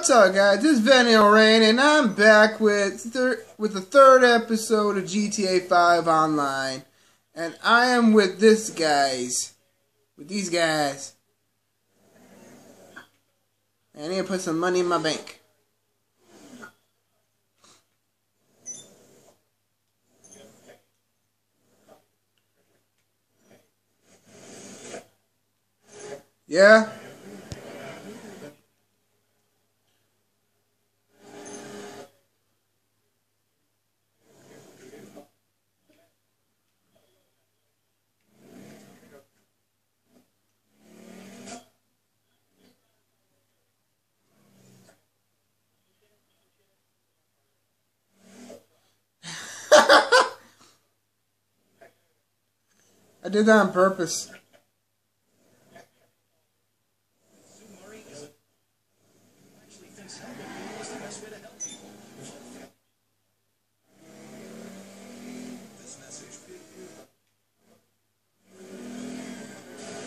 What's up, guys? This is Vanille Rain, and I'm back with with the third episode of GTA 5 Online, and I am with this guys, with these guys. I need to put some money in my bank. Yeah. I did that on purpose.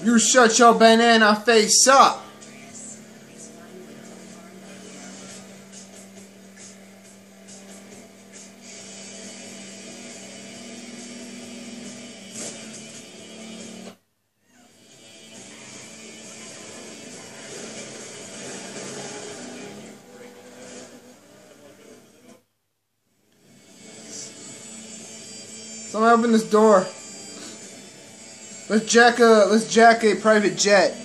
You shut your banana face up. Someone open this door. Let's jack a let's jack a private jet.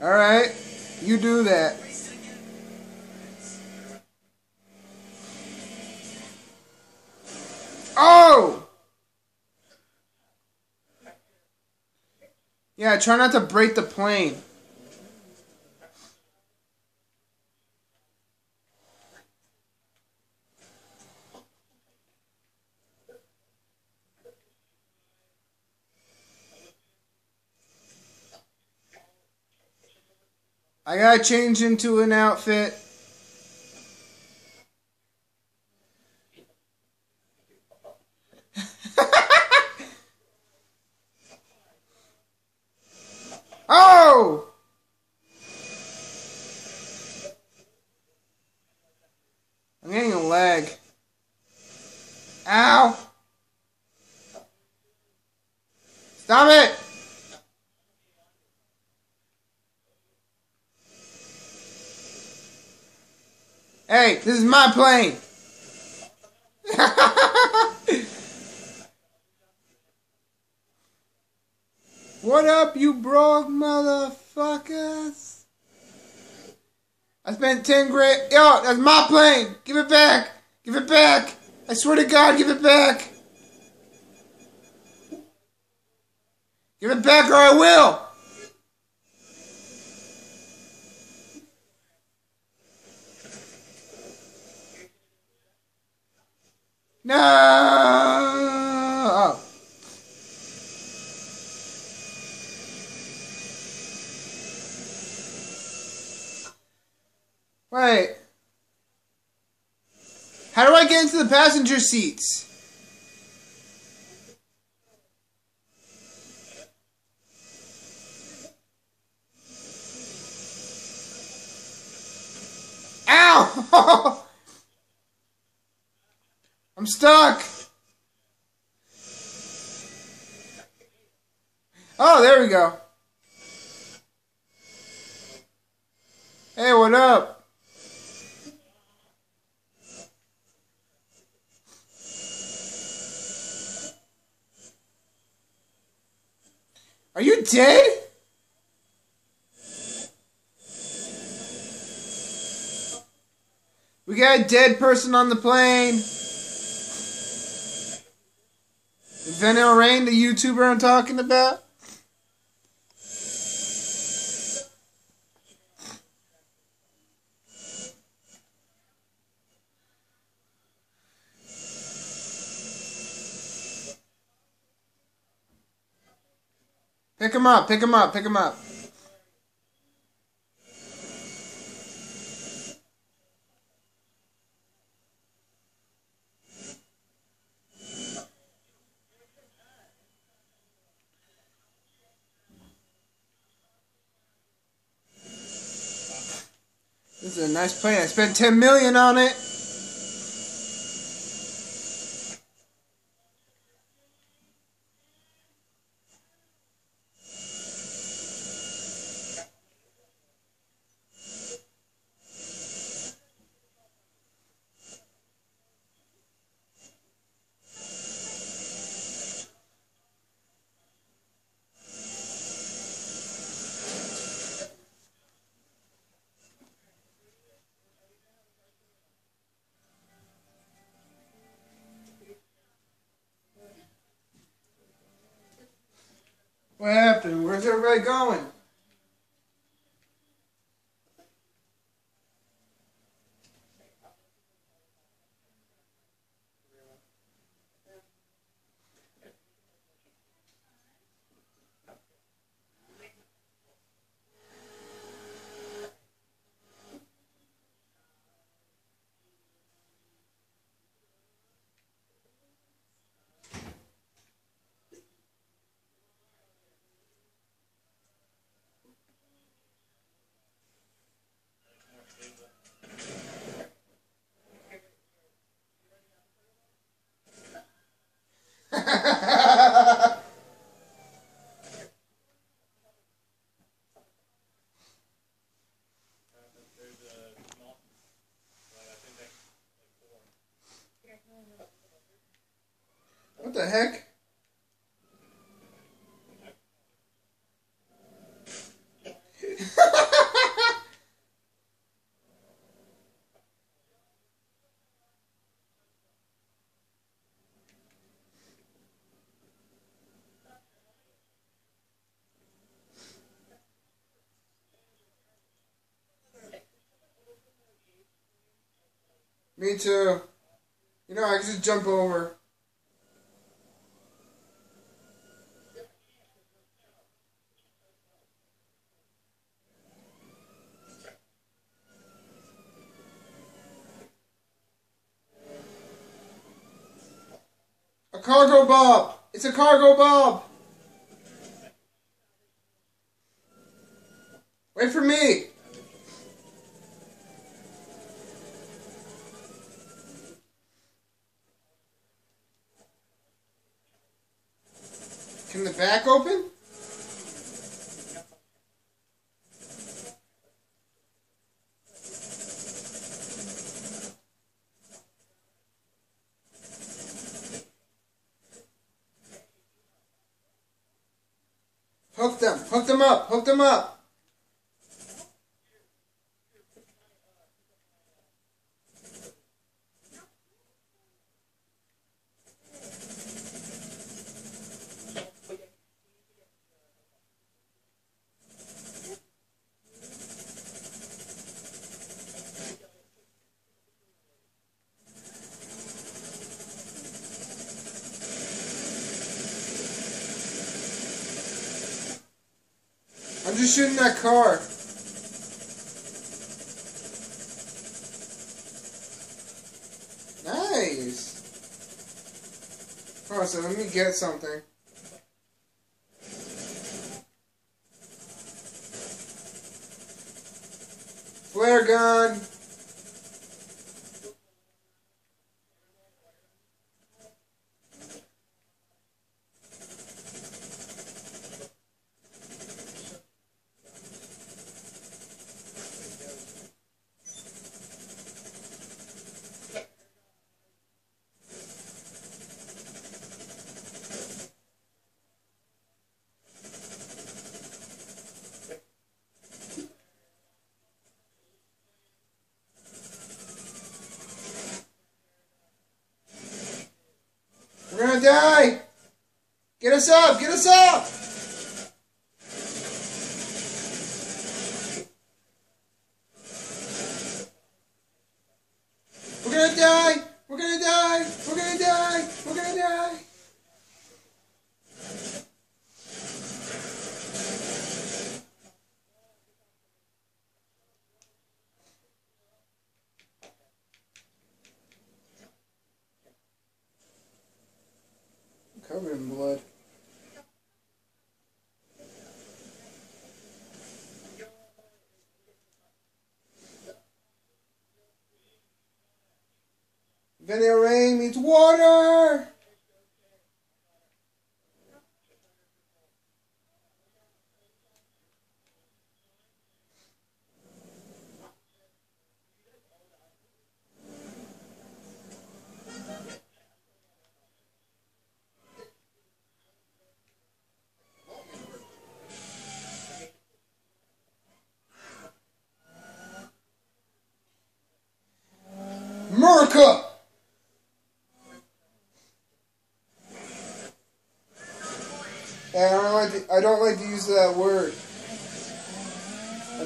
All right, you do that. Oh! Yeah, try not to break the plane. I gotta change into an outfit. oh! I'm getting a leg. Ow! Stop it! Hey, this is my plane. what up, you broke motherfuckers? I spent 10 grand. Yo, that's my plane. Give it back. Give it back. I swear to God, give it back. Give it back or I will. No. Oh. Wait. How do I get into the passenger seats? Ow! I'm stuck. Oh, there we go. Hey, what up? Are you dead? We got a dead person on the plane. Vanille Rain, the YouTuber I'm talking about? Pick him up, pick him up, pick him up. I spent 10 million on it. Where's everybody going? what the heck? Me too. You know, I can just jump over. A Cargobob! It's a Cargobob! Wait for me! Can the back open? Hook them. Hook them up. Hook them up. I'm just shooting that car. Nice. Oh, so let me get something. Flare gun. covered in blood. Venere means water!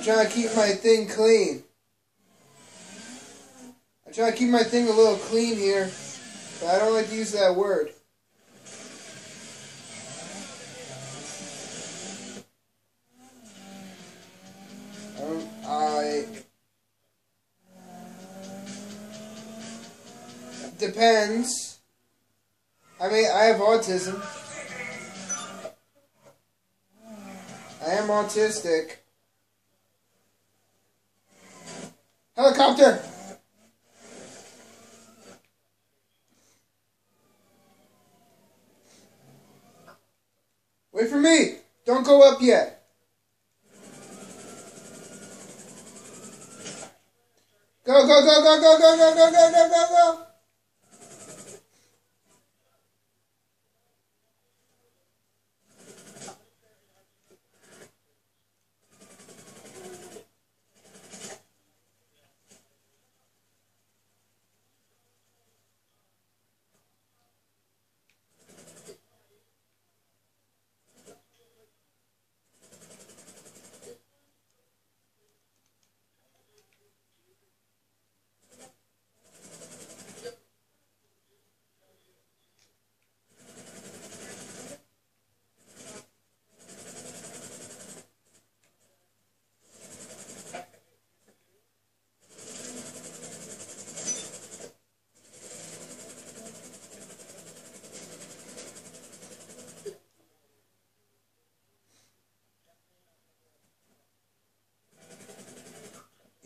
Trying to keep my thing clean. I'm trying to keep my thing a little clean here, but I don't like to use that word. Um, I depends. I mean, I have autism. I am autistic. Helicopter! Wait for me! Don't go up yet. Go, go, go, go, go, go, go, go, go, go, go,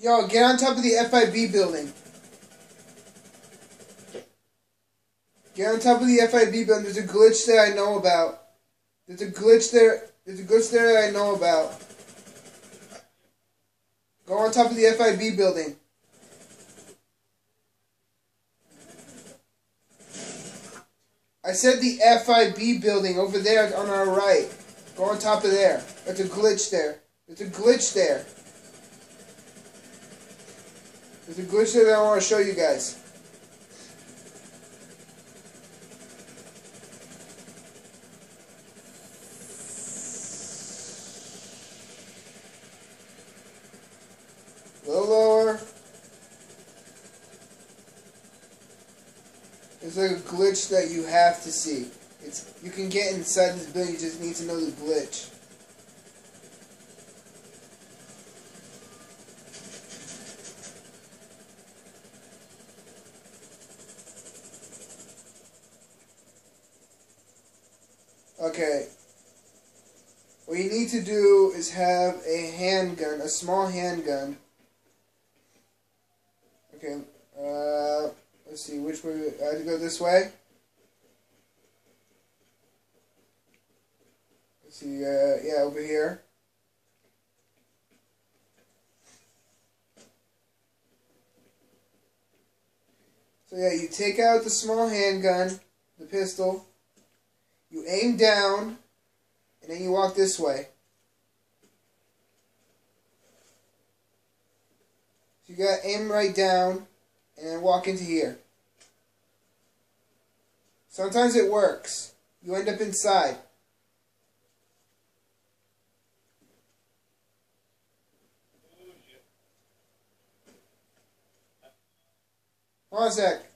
Yo, get on top of the FIB building. Get on top of the FIB building. There's a glitch there I know about. There's a glitch there. There's a glitch there that I know about. Go on top of the FIB building. I said the FIB building over there on our right. Go on top of there. There's a glitch there. There's a glitch there. There's a glitch that I want to show you guys. A little lower. There's like a glitch that you have to see. It's you can get inside this building, you just need to know the glitch. Okay. What you need to do is have a handgun, a small handgun. Okay, uh, let's see, which way, I have to go this way? Let's see, uh, yeah, over here. So yeah, you take out the small handgun, the pistol, you aim down, and then you walk this way. So you got to aim right down, and then walk into here. Sometimes it works. You end up inside. Hold on a sec.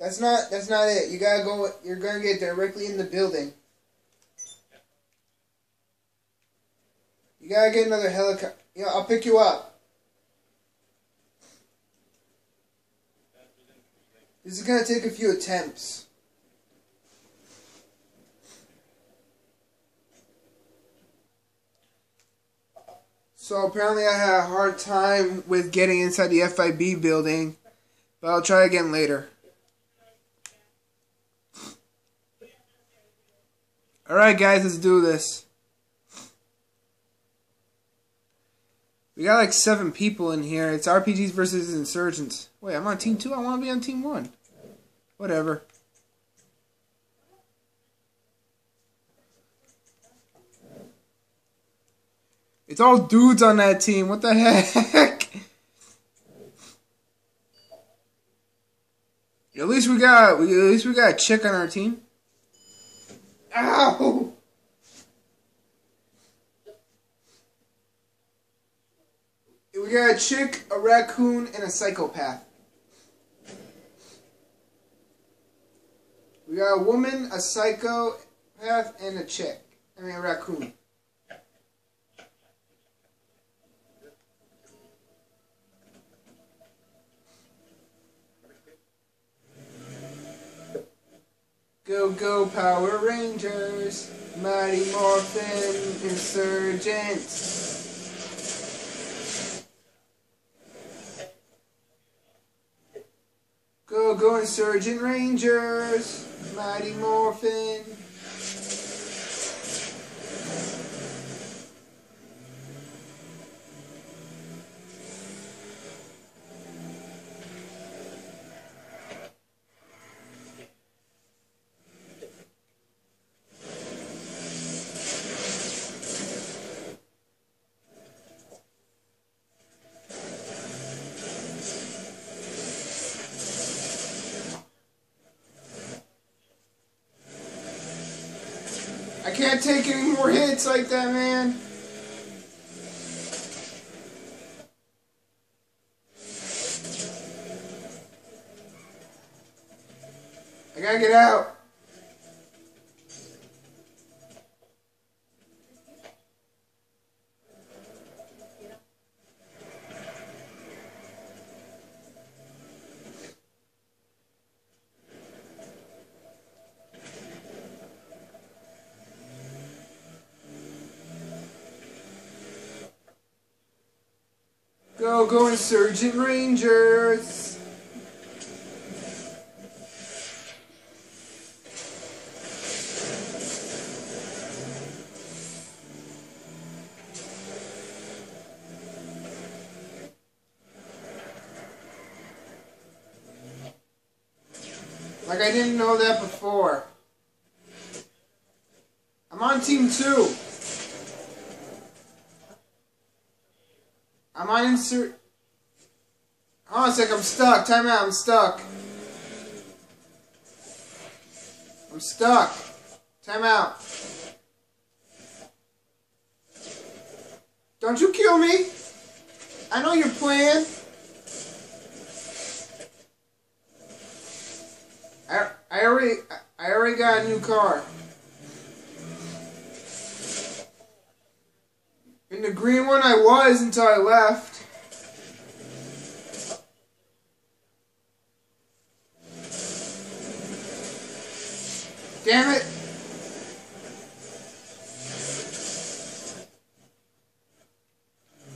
That's not that's not it. You gotta go you're gonna get directly in the building. You gotta get another helicopter. Yeah, I'll pick you up. This is gonna take a few attempts. So apparently I had a hard time with getting inside the FIB building, but I'll try again later. Alright guys, let's do this. We got like seven people in here. It's RPGs versus Insurgents. Wait, I'm on team two? I want to be on team one. Whatever. It's all dudes on that team. What the heck? At least we got at least we got a chick on our team. Ow! We got a chick, a raccoon, and a psychopath. We got a woman, a psychopath, and a chick. I mean, a raccoon. Go, go, Power Rangers, Mighty Morphin Insurgents. Go, go, Insurgent Rangers, Mighty Morphin. I can't take any more hits like that, man. I gotta get out. Go, go, Insurgent Rangers! Like I didn't know that before. I'm on team two. I'm on insert. Hold on a sec, I'm stuck. Time out, I'm stuck. I'm stuck. Time out. Don't you kill me. I know your plan. I, I already I already got a new car. In the green one I was until I left. Damn it!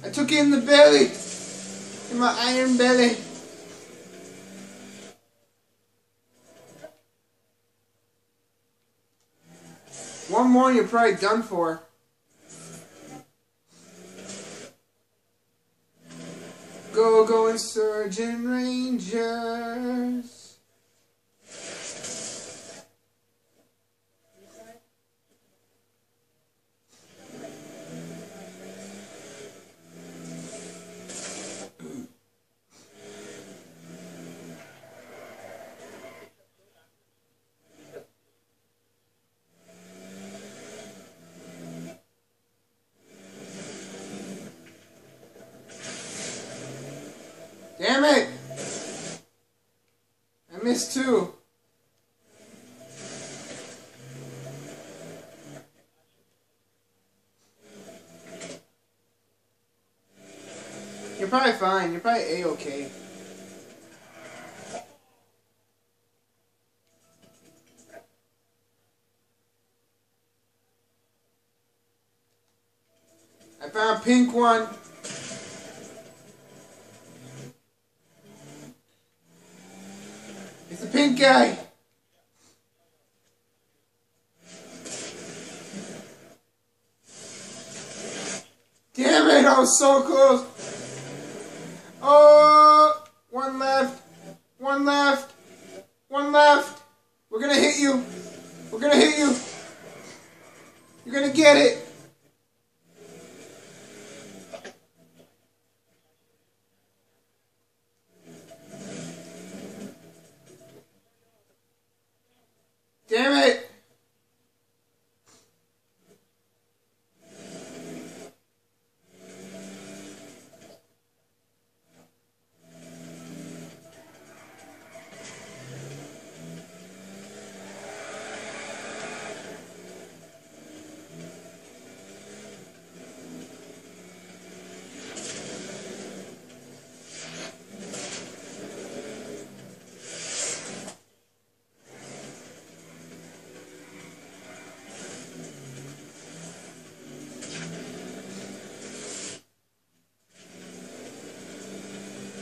I took it in the belly! In my iron belly. One more and you're probably done for. Go, go, Insurgent Rangers. You're probably fine. You're probably a-okay. I found a pink one. It's a pink guy. Damn it, I was so close.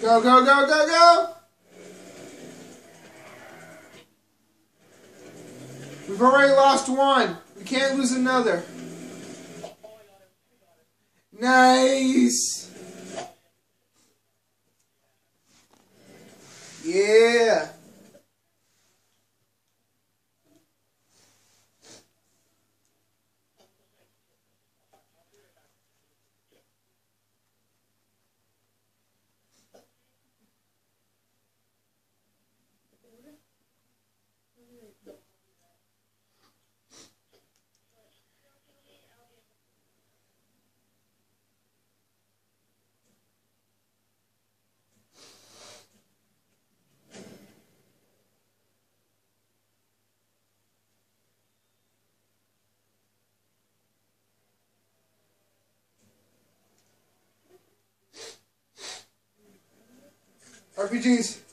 Go, go, go, go, go! We've already lost one. We can't lose another. Nice! Yeah! RPGs.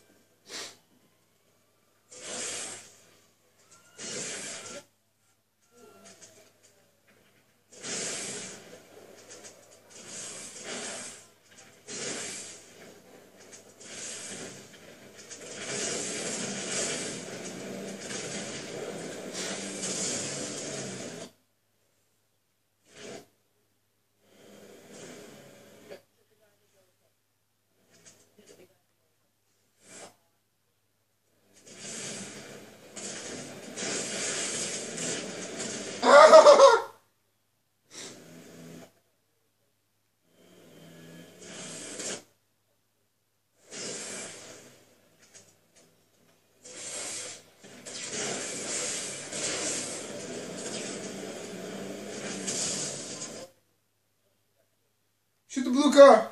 Oh!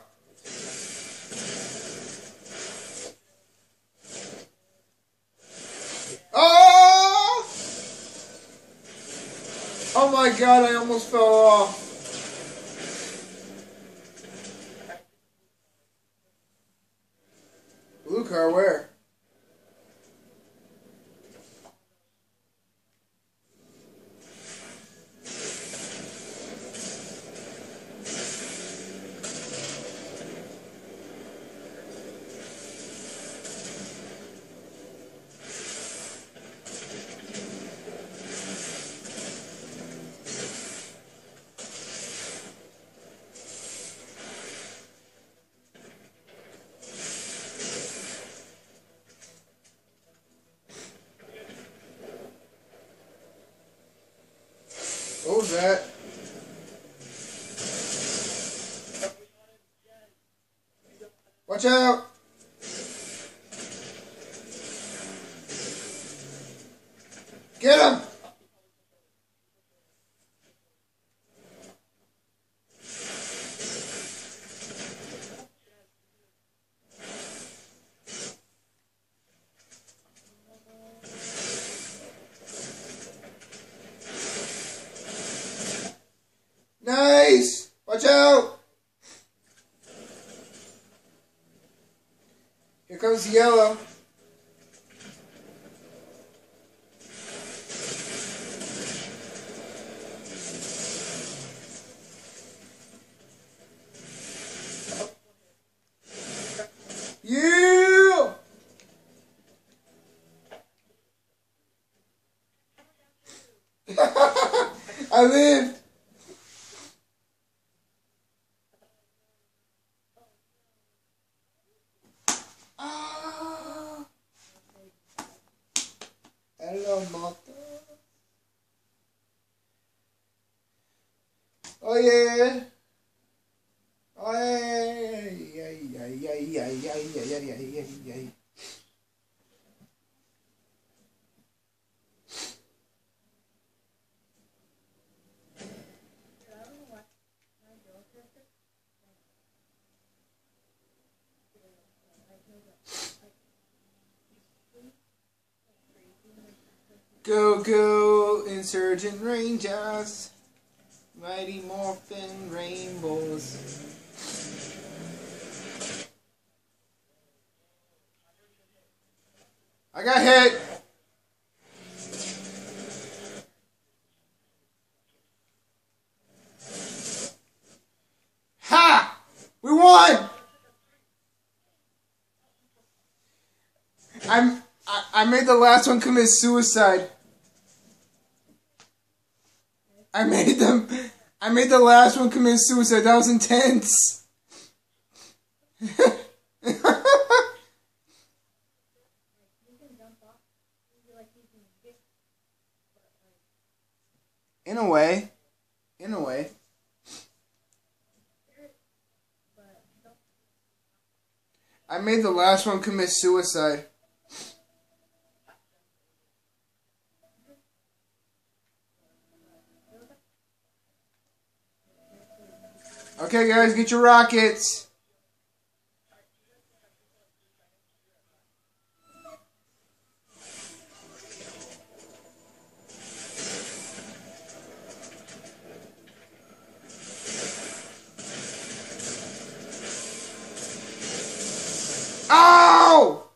Oh my god, I almost fell off. Blue car, where? What was that? Watch out! Get him! Nice! Watch out! Here comes the yellow. Hello, don't. Oh yeah. Go, go, insurgent rangers, mighty morphin rainbows. I got hit. Ha! We won! I'm I, I made the last one commit suicide. I made them I made the last one commit suicide. That was intense. In a way. In a way. I made the last one commit suicide. Okay, guys, get your rockets. Oh!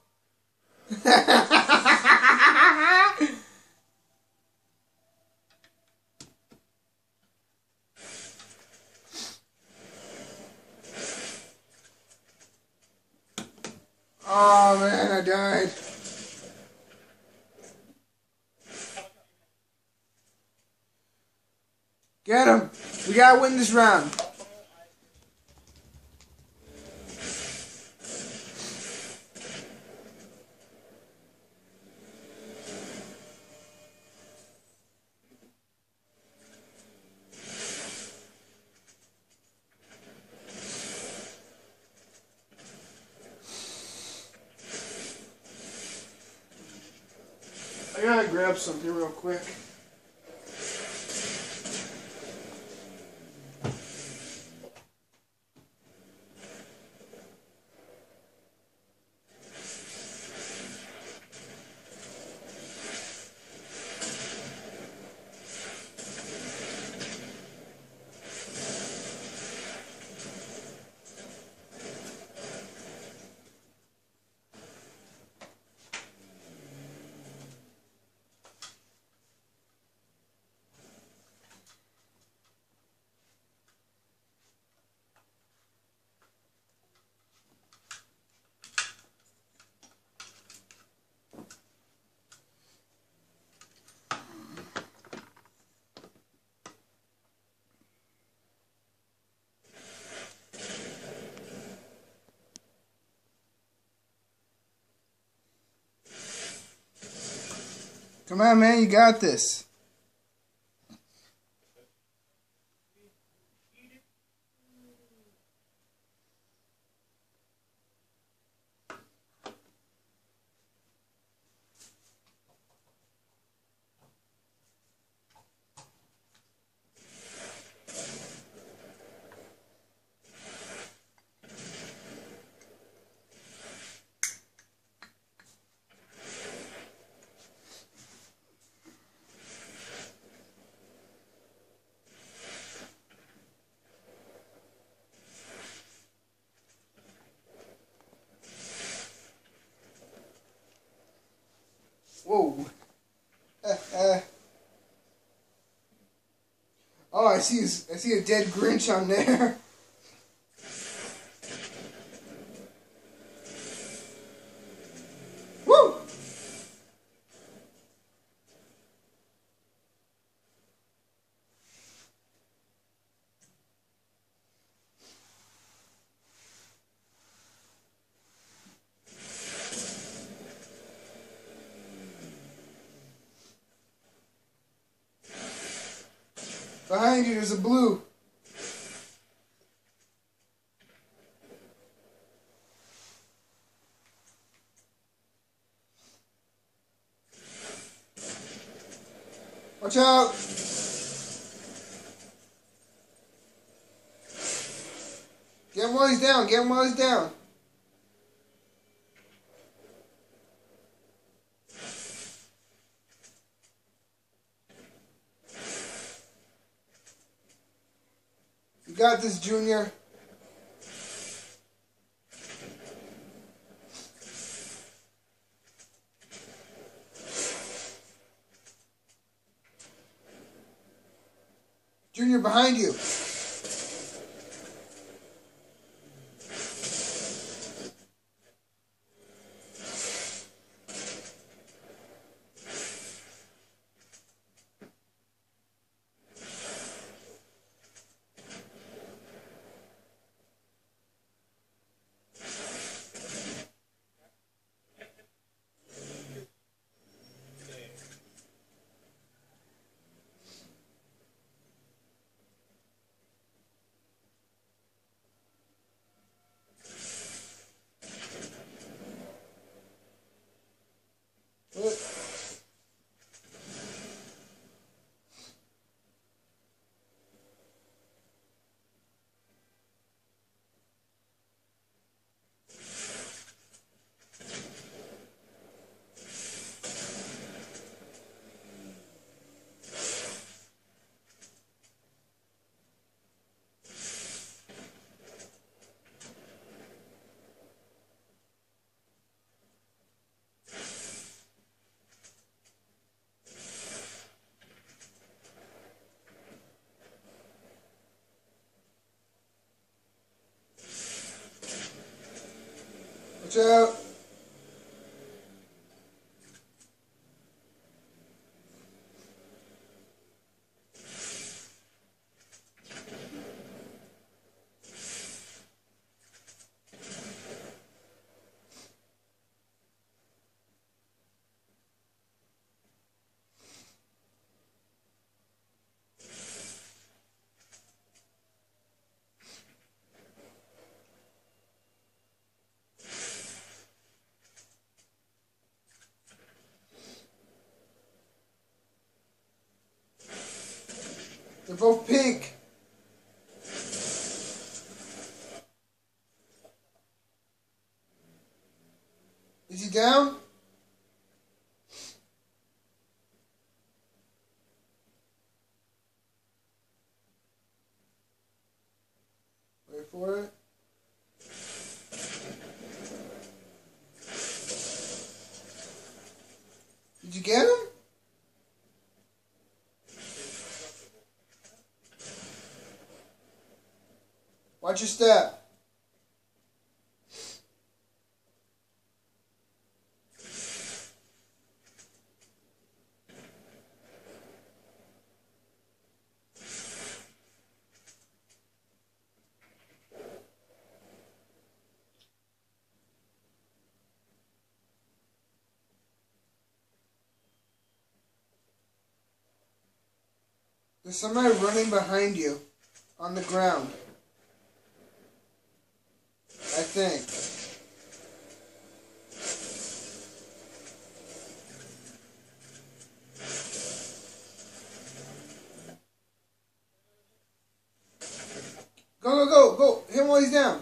oh man, I died. Get him! Gotta win this round. I gotta grab something real quick. Come on, man, you got this. Whoa. oh, I see. See a dead Grinch on there. A blue. Watch out! Get him while he's down. Get him while he's down. You this, Junior. Junior, behind you. Watch out. They're both pink. Is he down? Wait for it. Did you get him? Watch your step. There's somebody running behind you on the ground. I think. Go, go, go, go. Hit him while he's down.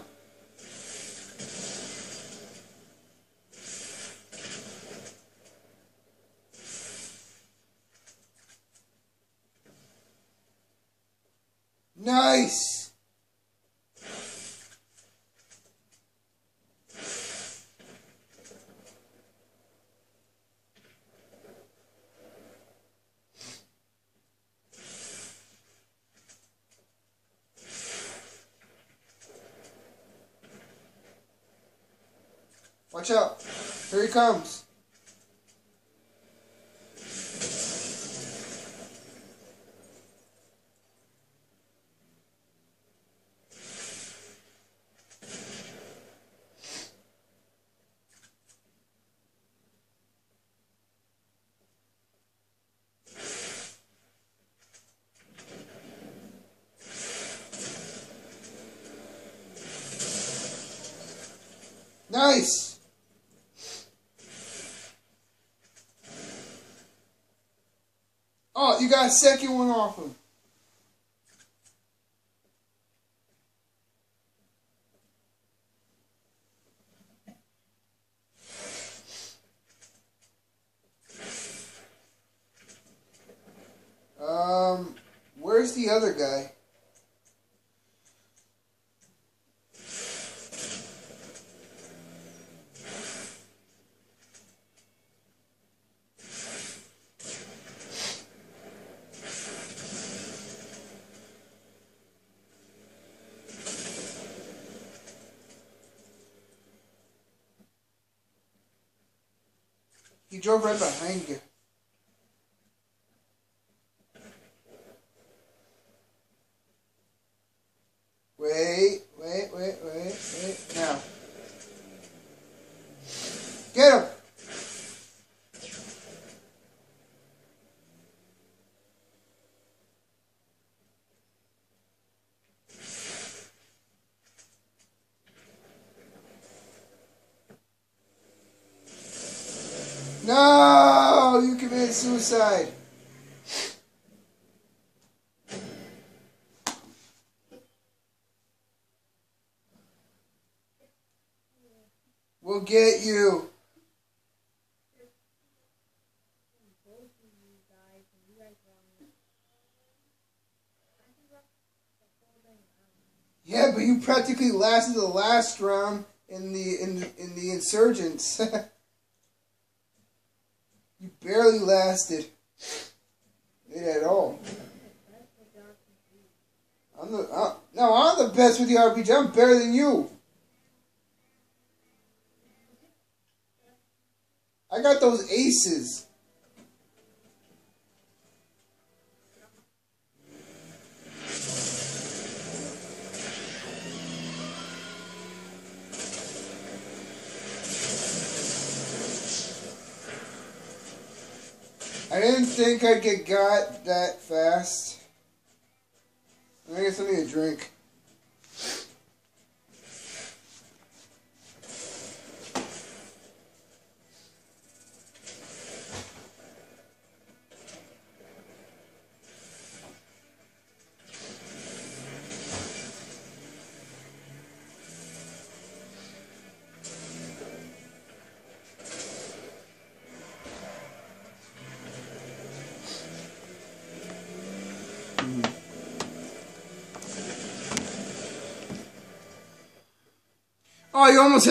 comes. Nice. Got second one off him. Um, where's the other guy? He drove right behind you. Wait, wait, wait, wait, wait. Now. Get him! No! You committed suicide. We'll get you. Yeah, but you practically lasted the last round in the in in the insurgents. barely lasted it at all. I'm the uh, no, I'm the best with the RPG. I'm better than you. I got those aces. I didn't think I'd get got that fast. I guess I need a drink. Oh, you almost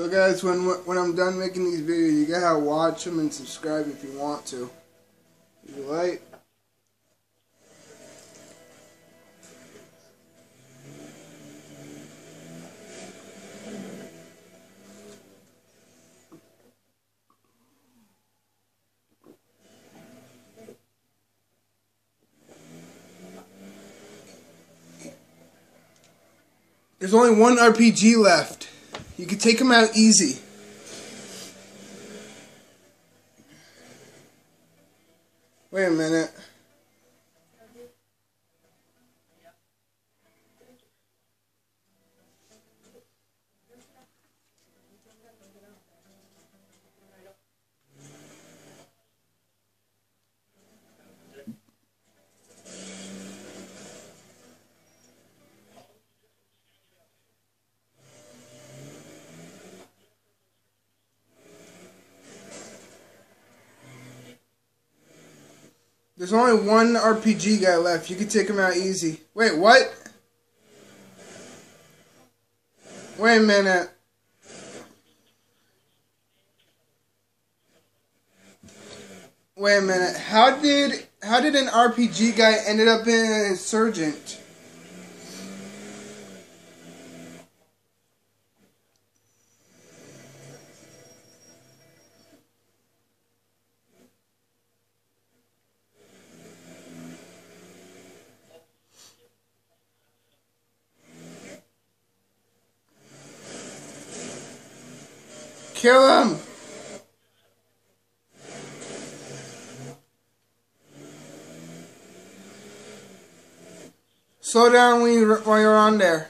So guys, when when I'm done making these videos, you gotta watch them and subscribe if you want to. You like? There's only one RPG left. You can take them out easy. There's only one RPG guy left. You can take him out easy. Wait, what? Wait a minute. Wait a minute. How did how did an RPG guy ended up in an insurgent? Kill him! Slow down when you, while you're on there.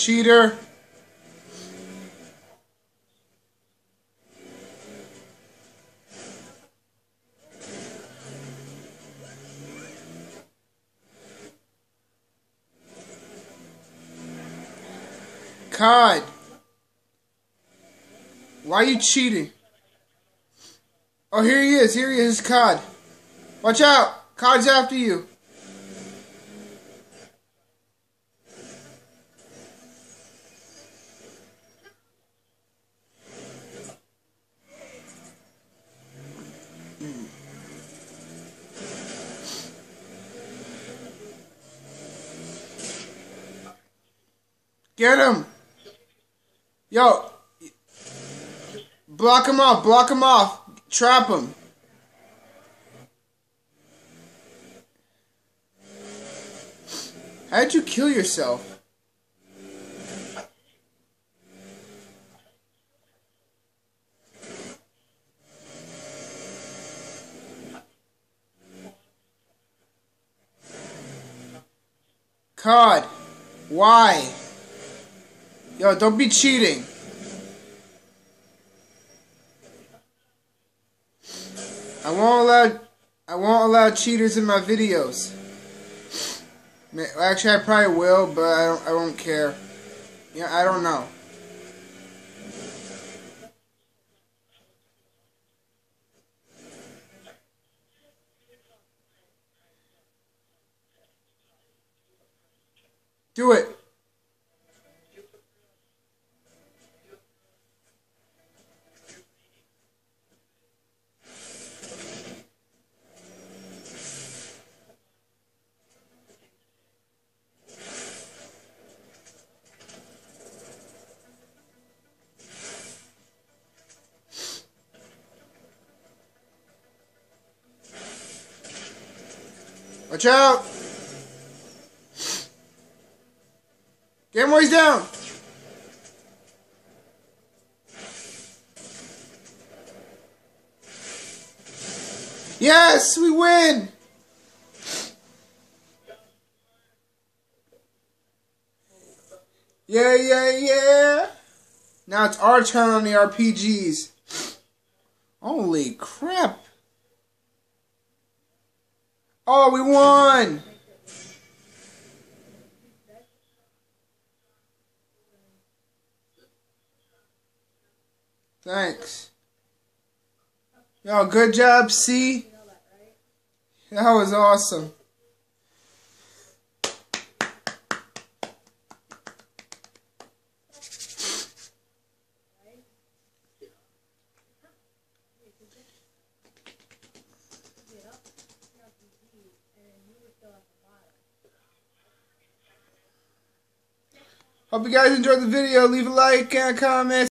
Cheater. COD. Why are you cheating? Oh, here he is. Here he is, COD. Watch out. COD's after you. Get him! Yo! Block him off, block him off. Trap him. How'd you kill yourself? COD. Why? Yo, don't be cheating. I won't allow I won't allow cheaters in my videos. Actually, I probably will, but I don't I won't care. Yeah, I don't know. Do it. Watch out! He's down! Yes, we win! Yeah, yeah, yeah! Now it's our turn on the RPGs. Holy crap! We won! Thanks. Y'all, good job, C. That was awesome. Hope you guys enjoyed the video. Leave a like and a comment.